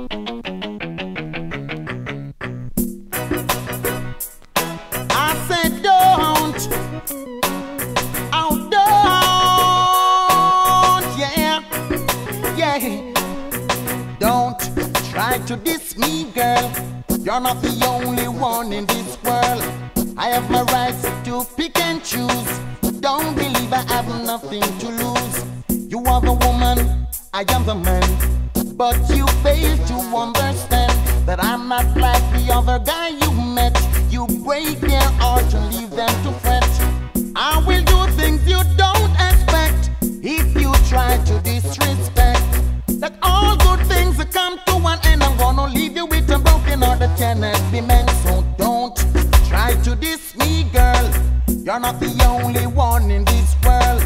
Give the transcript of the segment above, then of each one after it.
Oh, to diss me, girl. You're not the only one in this world. I have my rights to pick and choose. Don't believe I have nothing to lose. You are the woman, I am the man. But you fail to understand that I'm not like the other guy you met. You break their heart and leave them to fret. I will do things you don't expect if you try to disrespect. That all good things come to an end. I'm gonna leave you with a broken heart that cannot be mended. So don't try to diss me, girl. You're not the only one in this world.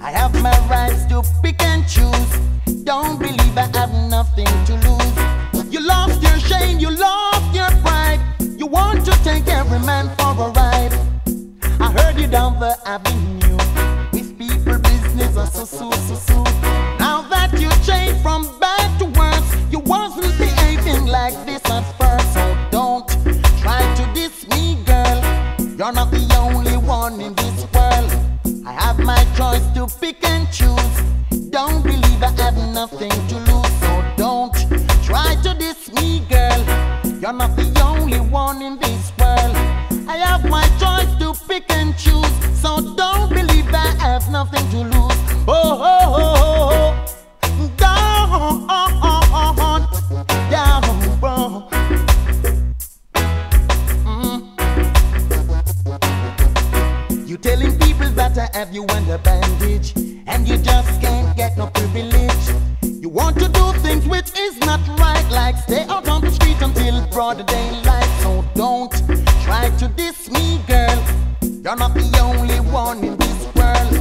I have my rights to pick and choose. Don't believe I have nothing every man for a ride. I heard you down the avenue with people, business, or so, so, so, so. Now that you changed from bad to worse, you wasn't behaving like this at first. So don't try to diss me, girl. You're not the only one in this world. I have my choice to pick and choose. Don't believe I have nothing to lose. Telling people that I have you under bandage And you just can't get no privilege. You want to do things which is not right Like stay out on the street until broad daylight. So don't try to diss me girl. You're not the only one in this world.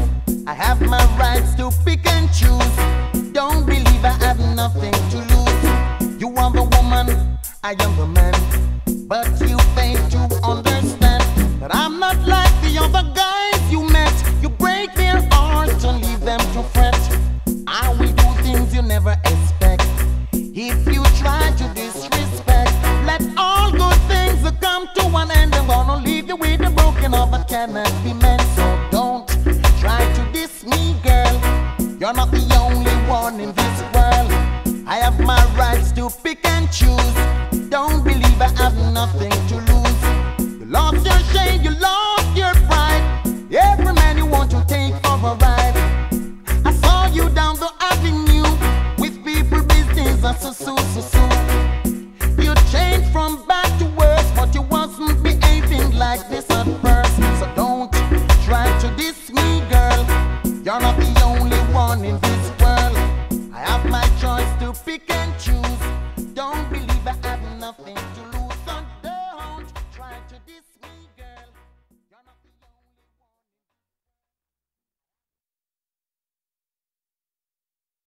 I have my rights to pick and choose. Don't believe I have nothing to lose. You are the woman, I am the man. But you fail to If you try to disrespect Let all good things come to an end. I'm gonna leave you with a broken heart that cannot be mended. So don't try to diss me girl. You're not the only one in this world. I have my rights to pick and choose. Don't believe I have nothing to lose. You lost your shame, you lost I'm not the only one in